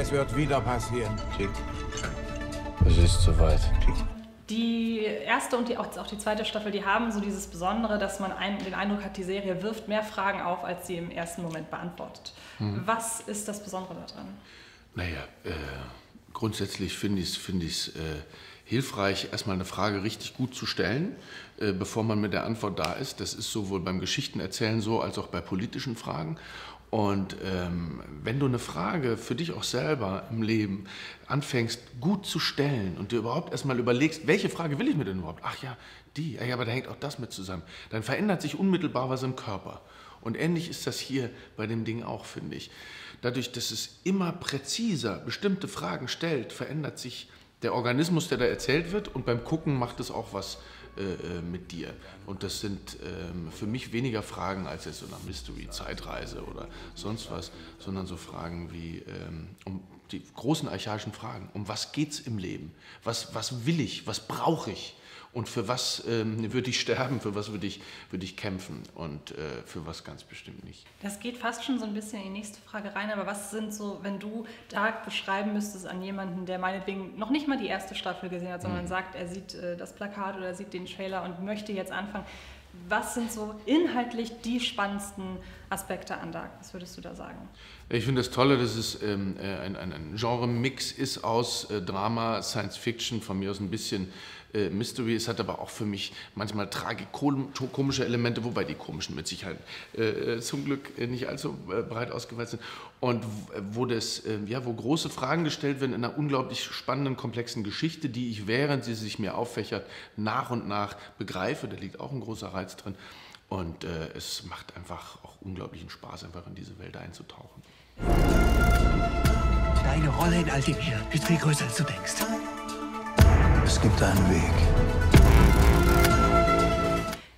Es wird wieder passieren. Es ist soweit. Die erste und die, auch, die zweite Staffel, die haben so dieses Besondere, dass man ein, den Eindruck hat, die Serie wirft mehr Fragen auf, als sie im ersten Moment beantwortet. Mhm. Was ist das Besondere daran? Naja, äh, grundsätzlich finde ich es find äh, hilfreich, erstmal eine Frage richtig gut zu stellen, äh, bevor man mit der Antwort da ist. Das ist sowohl beim Geschichtenerzählen so, als auch bei politischen Fragen. Und ähm, wenn du eine Frage für dich auch selber im Leben anfängst gut zu stellen und dir überhaupt erstmal überlegst, welche Frage will ich mir denn überhaupt? Ach ja, die, ja, aber da hängt auch das mit zusammen. Dann verändert sich unmittelbar was im Körper. Und ähnlich ist das hier bei dem Ding auch, finde ich. Dadurch, dass es immer präziser bestimmte Fragen stellt, verändert sich der Organismus, der da erzählt wird. Und beim Gucken macht es auch was äh, äh, mit dir. Und das sind ähm, für mich weniger Fragen als jetzt so nach Mystery, Zeitreise oder sonst was, sondern so Fragen wie ähm, um die großen archaischen Fragen. Um was geht es im Leben? Was, was will ich? Was brauche ich? Und für was ähm, würde ich sterben, für was würde ich, würd ich kämpfen und äh, für was ganz bestimmt nicht. Das geht fast schon so ein bisschen in die nächste Frage rein, aber was sind so, wenn du Dark beschreiben müsstest an jemanden, der meinetwegen noch nicht mal die erste Staffel gesehen hat, sondern mhm. sagt, er sieht äh, das Plakat oder sieht den Trailer und möchte jetzt anfangen. Was sind so inhaltlich die spannendsten Aspekte an Dark? Was würdest du da sagen? Ich finde das Tolle, dass es ähm, äh, ein, ein, ein Genre-Mix ist aus äh, Drama, Science Fiction, von mir aus ein bisschen äh, Mystery. Es hat aber auch für mich manchmal tragikomische Elemente, wobei die komischen mit Sicherheit äh, äh zum Glück äh, nicht allzu äh, breit ausgeweitet sind. Und wo, das, äh, ja, wo große Fragen gestellt werden in einer unglaublich spannenden, komplexen Geschichte, die ich, während sie sich mir auffächert, nach und nach begreife. Da liegt auch ein großer Reiz drin. Und es macht einfach auch unglaublichen Spaß, einfach in diese Welt einzutauchen. Deine Rolle in Altimir ist viel größer, als du denkst. Es gibt einen Weg.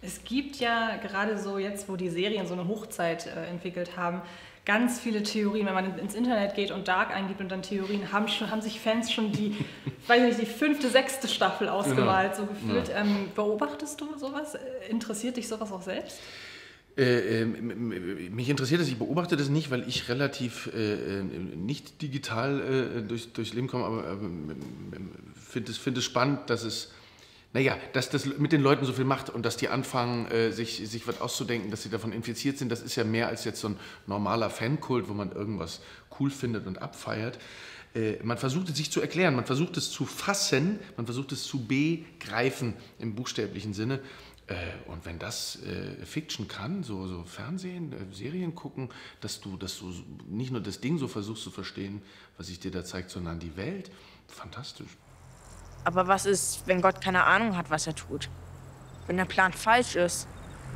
Es gibt ja gerade so jetzt, wo die Serien so eine Hochzeit äh, entwickelt haben, ganz viele Theorien. Wenn man ins Internet geht und Dark eingibt und dann Theorien, haben, schon, haben sich Fans schon die, weiß nicht, die fünfte, sechste Staffel ausgemalt, genau. so gefühlt. Ja. Ähm, beobachtest du sowas? Interessiert dich sowas auch selbst? Äh, äh, mich interessiert das, ich beobachte das nicht, weil ich relativ äh, nicht digital äh, durch, durchs Leben komme, aber finde es, find es spannend, dass es, naja, dass das mit den Leuten so viel macht und dass die anfangen, äh, sich, sich was auszudenken, dass sie davon infiziert sind. Das ist ja mehr als jetzt so ein normaler Fankult, wo man irgendwas cool findet und abfeiert. Man versucht es sich zu erklären, man versucht es zu fassen, man versucht es zu begreifen im buchstäblichen Sinne. Äh, und wenn das äh, Fiction kann, so, so Fernsehen, äh, Serien gucken, dass du, dass du nicht nur das Ding so versuchst zu verstehen, was sich dir da zeigt, sondern die Welt, fantastisch. Aber was ist, wenn Gott keine Ahnung hat, was er tut? Wenn der Plan falsch ist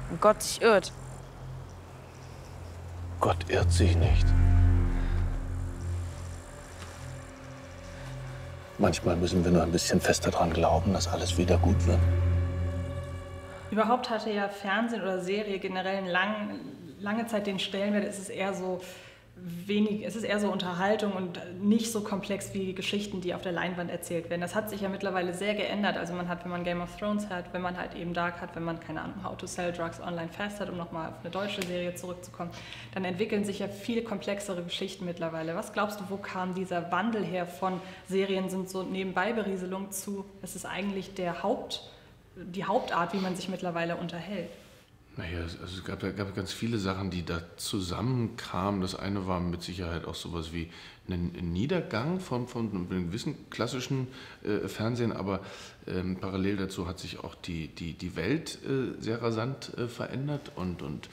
und Gott sich irrt? Gott irrt sich nicht. Manchmal müssen wir nur ein bisschen fester daran glauben, dass alles wieder gut wird. Überhaupt hatte ja Fernsehen oder Serie generell lang, lange Zeit den Stellenwert, es ist eher so wenig, es ist eher so Unterhaltung und nicht so komplex wie Geschichten, die auf der Leinwand erzählt werden. Das hat sich ja mittlerweile sehr geändert. Also man hat, wenn man Game of Thrones hat, wenn man halt eben Dark hat, wenn man, keine Ahnung, How to Sell Drugs Online Fast hat, um nochmal auf eine deutsche Serie zurückzukommen, dann entwickeln sich ja viel komplexere Geschichten mittlerweile. Was glaubst du, wo kam dieser Wandel her von Serien sind so nebenbei Berieselung zu, es ist eigentlich der Haupt die Hauptart, wie man sich mittlerweile unterhält? Naja, also es gab, gab ganz viele Sachen, die da zusammenkamen. Das eine war mit Sicherheit auch sowas wie ein Niedergang von, von einem gewissen klassischen äh, Fernsehen, aber ähm, parallel dazu hat sich auch die, die, die Welt äh, sehr rasant äh, verändert und, und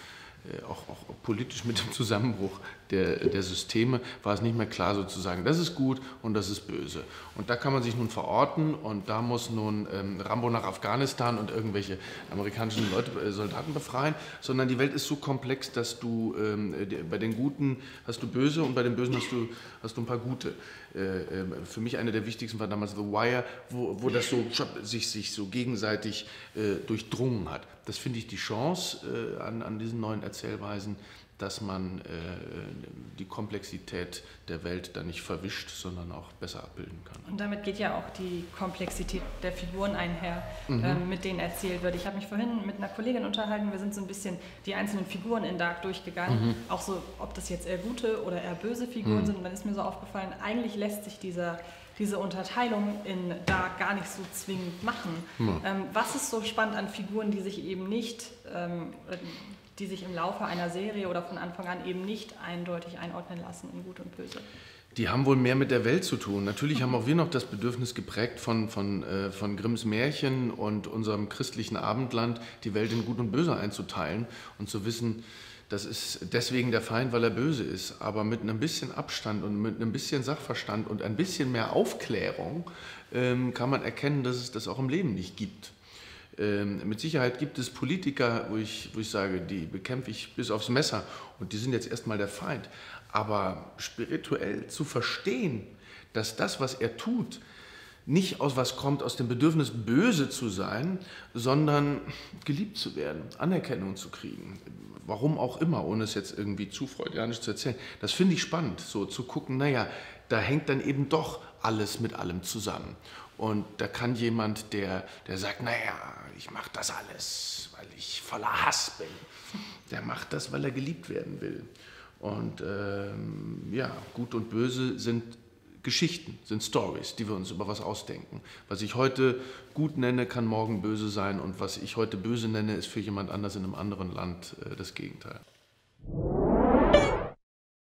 äh, auch, auch, politisch mit dem Zusammenbruch der, der Systeme war es nicht mehr klar sozusagen, das ist gut und das ist böse. Und da kann man sich nun verorten und da muss nun ähm, Rambo nach Afghanistan und irgendwelche amerikanischen Leute, äh, Soldaten befreien, sondern die Welt ist so komplex, dass du ähm, bei den Guten hast du böse und bei den Bösen hast du, hast du ein paar gute. Äh, ähm, für mich eine der wichtigsten war damals The Wire, wo, wo das so sich, sich so gegenseitig äh, durchdrungen hat. Das finde ich die Chance äh, an, an diesen neuen Erzählweisen, dass man äh, die Komplexität der Welt dann nicht verwischt, sondern auch besser abbilden kann. Und damit geht ja auch die Komplexität der Figuren einher, mhm. ähm, mit denen erzählt wird. Ich habe mich vorhin mit einer Kollegin unterhalten, wir sind so ein bisschen die einzelnen Figuren in Dark durchgegangen, mhm. auch so, ob das jetzt eher gute oder eher böse Figuren mhm. sind. Und dann ist mir so aufgefallen, eigentlich lässt sich dieser diese Unterteilung in Dark gar nicht so zwingend machen. Mhm. Ähm, was ist so spannend an Figuren, die sich eben nicht ähm, die sich im Laufe einer Serie oder von Anfang an eben nicht eindeutig einordnen lassen in Gut und Böse. Die haben wohl mehr mit der Welt zu tun. Natürlich haben auch wir noch das Bedürfnis geprägt von, von, äh, von Grimms Märchen und unserem christlichen Abendland, die Welt in Gut und Böse einzuteilen und zu wissen, das ist deswegen der Feind, weil er böse ist. Aber mit einem bisschen Abstand und mit einem bisschen Sachverstand und ein bisschen mehr Aufklärung ähm, kann man erkennen, dass es das auch im Leben nicht gibt. Ähm, mit Sicherheit gibt es Politiker, wo ich, wo ich sage, die bekämpfe ich bis aufs Messer und die sind jetzt erstmal der Feind. Aber spirituell zu verstehen, dass das, was er tut, nicht aus was kommt, aus dem Bedürfnis, böse zu sein, sondern geliebt zu werden, Anerkennung zu kriegen. Warum auch immer, ohne es jetzt irgendwie zu freudianisch zu erzählen. Das finde ich spannend, so zu gucken, naja, da hängt dann eben doch alles mit allem zusammen. Und da kann jemand, der, der sagt, naja, ich mache das alles, weil ich voller Hass bin, der macht das, weil er geliebt werden will. Und ähm, ja, gut und böse sind Geschichten, sind Stories, die wir uns über was ausdenken. Was ich heute gut nenne, kann morgen böse sein und was ich heute böse nenne, ist für jemand anders in einem anderen Land äh, das Gegenteil.